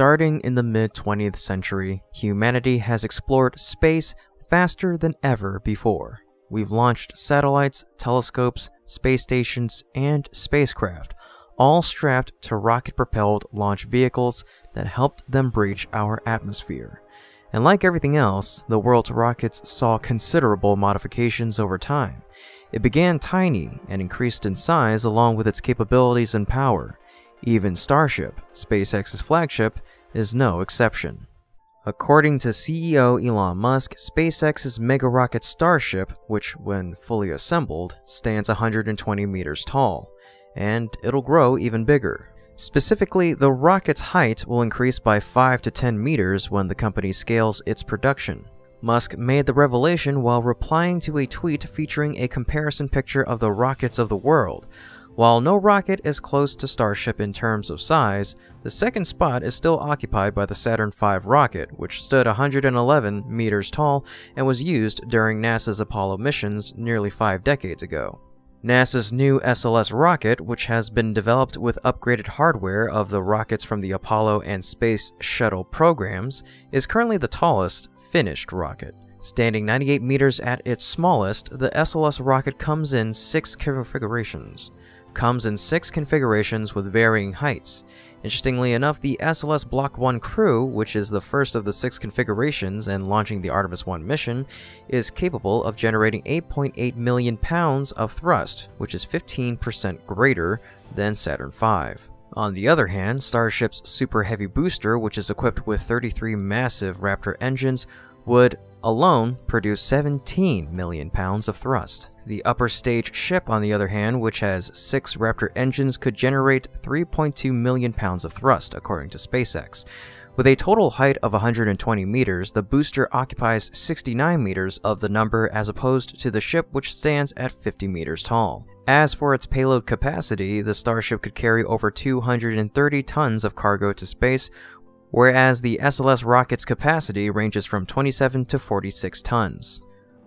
Starting in the mid 20th century, humanity has explored space faster than ever before. We've launched satellites, telescopes, space stations, and spacecraft, all strapped to rocket propelled launch vehicles that helped them breach our atmosphere. And like everything else, the world's rockets saw considerable modifications over time. It began tiny and increased in size along with its capabilities and power. Even Starship, SpaceX's flagship, is no exception. According to CEO Elon Musk, SpaceX's mega rocket Starship, which when fully assembled, stands 120 meters tall, and it'll grow even bigger. Specifically, the rocket's height will increase by 5 to 10 meters when the company scales its production. Musk made the revelation while replying to a tweet featuring a comparison picture of the rockets of the world. While no rocket is close to Starship in terms of size, the second spot is still occupied by the Saturn V rocket, which stood 111 meters tall and was used during NASA's Apollo missions nearly five decades ago. NASA's new SLS rocket, which has been developed with upgraded hardware of the rockets from the Apollo and Space Shuttle programs, is currently the tallest finished rocket. Standing 98 meters at its smallest, the SLS rocket comes in six configurations. Comes in six configurations with varying heights. Interestingly enough, the SLS Block 1 crew, which is the first of the six configurations and launching the Artemis 1 mission, is capable of generating 8.8 million pounds of thrust, which is 15% greater than Saturn V. On the other hand, Starship's Super Heavy booster, which is equipped with 33 massive Raptor engines, would alone produce 17 million pounds of thrust. The upper stage ship, on the other hand, which has six Raptor engines, could generate 3.2 million pounds of thrust, according to SpaceX. With a total height of 120 meters, the booster occupies 69 meters of the number as opposed to the ship which stands at 50 meters tall. As for its payload capacity, the Starship could carry over 230 tons of cargo to space, whereas the SLS rocket's capacity ranges from 27 to 46 tons.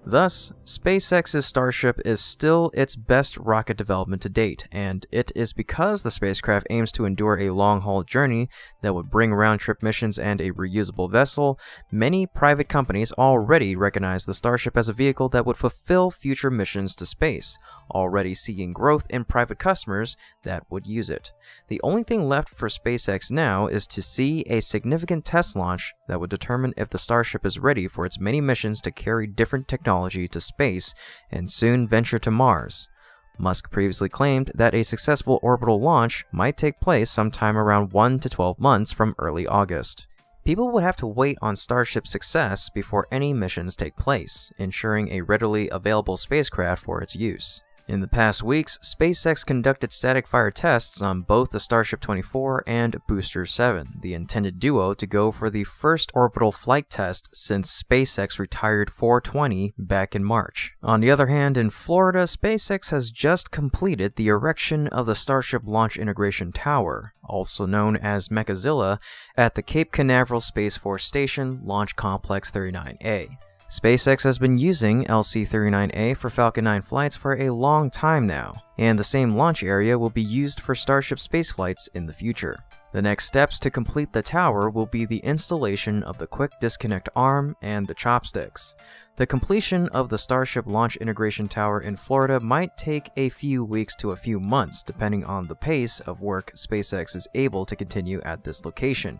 Thus, SpaceX's Starship is still its best rocket development to date, and it is because the spacecraft aims to endure a long haul journey that would bring round trip missions and a reusable vessel, many private companies already recognize the Starship as a vehicle that would fulfill future missions to space, already seeing growth in private customers that would use it. The only thing left for SpaceX now is to see a significant test launch that would determine if the Starship is ready for its many missions to carry different technology to space and soon venture to Mars. Musk previously claimed that a successful orbital launch might take place sometime around 1 to 12 months from early August. People would have to wait on Starship's success before any missions take place, ensuring a readily available spacecraft for its use. In the past weeks, SpaceX conducted static fire tests on both the Starship 24 and Booster 7, the intended duo to go for the first orbital flight test since SpaceX retired 420 back in March. On the other hand, in Florida, SpaceX has just completed the erection of the Starship Launch Integration Tower, also known as Mechazilla, at the Cape Canaveral Space Force Station Launch Complex 39A. SpaceX has been using LC-39A for Falcon 9 flights for a long time now, and the same launch area will be used for Starship spaceflights in the future. The next steps to complete the tower will be the installation of the quick disconnect arm and the chopsticks. The completion of the Starship Launch Integration Tower in Florida might take a few weeks to a few months, depending on the pace of work SpaceX is able to continue at this location.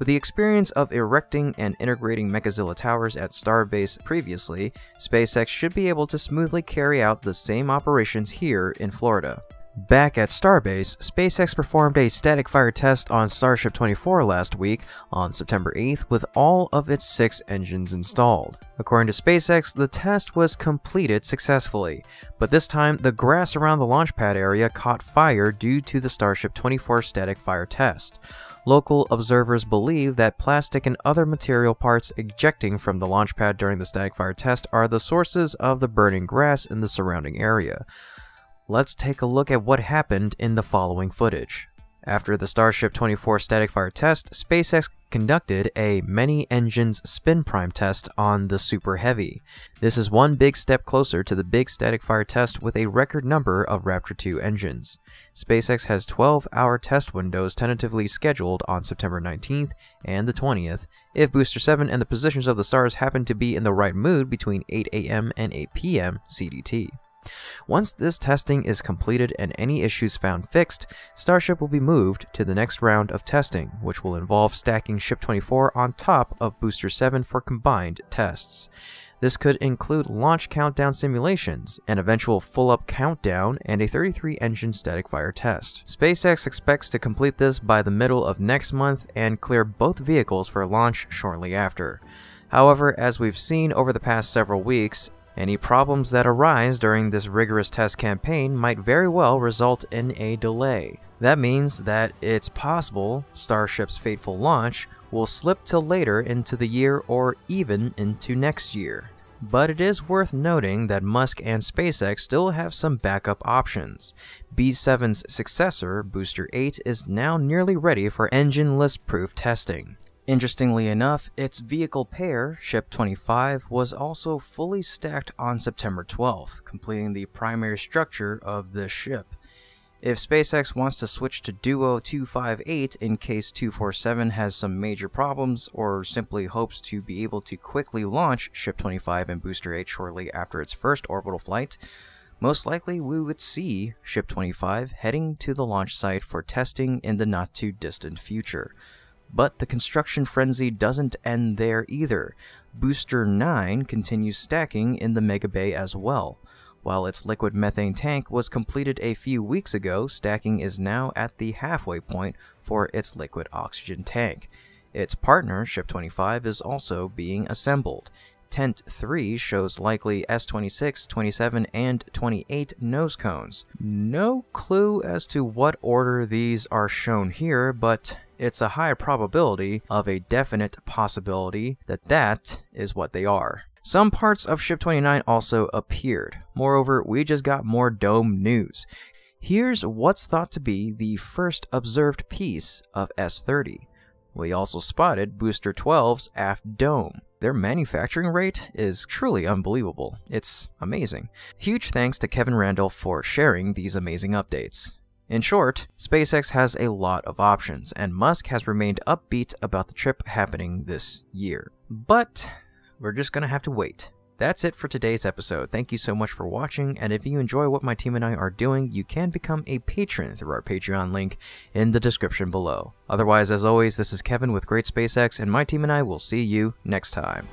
With the experience of erecting and integrating Mechazilla towers at Starbase previously, SpaceX should be able to smoothly carry out the same operations here in Florida. Back at Starbase, SpaceX performed a static fire test on Starship 24 last week on September 8th with all of its six engines installed. According to SpaceX, the test was completed successfully, but this time the grass around the launch pad area caught fire due to the Starship 24 static fire test. Local observers believe that plastic and other material parts ejecting from the launch pad during the static fire test are the sources of the burning grass in the surrounding area. Let's take a look at what happened in the following footage. After the Starship 24 static fire test, SpaceX conducted a many engines spin prime test on the Super Heavy. This is one big step closer to the big static fire test with a record number of Raptor 2 engines. SpaceX has 12 hour test windows tentatively scheduled on September 19th and the 20th if Booster 7 and the positions of the stars happen to be in the right mood between 8 a.m. and 8 p.m. CDT. Once this testing is completed and any issues found fixed, Starship will be moved to the next round of testing, which will involve stacking Ship 24 on top of Booster 7 for combined tests. This could include launch countdown simulations, an eventual full-up countdown, and a 33-engine static fire test. SpaceX expects to complete this by the middle of next month and clear both vehicles for launch shortly after. However, as we've seen over the past several weeks, any problems that arise during this rigorous test campaign might very well result in a delay. That means that it's possible Starship's fateful launch will slip till later into the year or even into next year. But it is worth noting that Musk and SpaceX still have some backup options. B7's successor, Booster 8, is now nearly ready for engineless proof testing. Interestingly enough, its vehicle pair, Ship 25, was also fully stacked on September 12th, completing the primary structure of this ship. If SpaceX wants to switch to Duo 258 in case 247 has some major problems, or simply hopes to be able to quickly launch Ship 25 and Booster 8 shortly after its first orbital flight, most likely we would see Ship 25 heading to the launch site for testing in the not too distant future. But the construction frenzy doesn't end there either. Booster 9 continues stacking in the Mega Bay as well. While its liquid methane tank was completed a few weeks ago, stacking is now at the halfway point for its liquid oxygen tank. Its partner, Ship 25, is also being assembled. Tent 3 shows likely S26, 27, and 28 nose cones. No clue as to what order these are shown here, but it's a high probability of a definite possibility that that is what they are. Some parts of Ship 29 also appeared. Moreover, we just got more dome news. Here's what's thought to be the first observed piece of S30. We also spotted Booster 12's aft dome. Their manufacturing rate is truly unbelievable. It's amazing. Huge thanks to Kevin Randall for sharing these amazing updates. In short, SpaceX has a lot of options, and Musk has remained upbeat about the trip happening this year. But we're just gonna have to wait. That's it for today's episode. Thank you so much for watching, and if you enjoy what my team and I are doing, you can become a patron through our Patreon link in the description below. Otherwise, as always, this is Kevin with Great SpaceX, and my team and I will see you next time.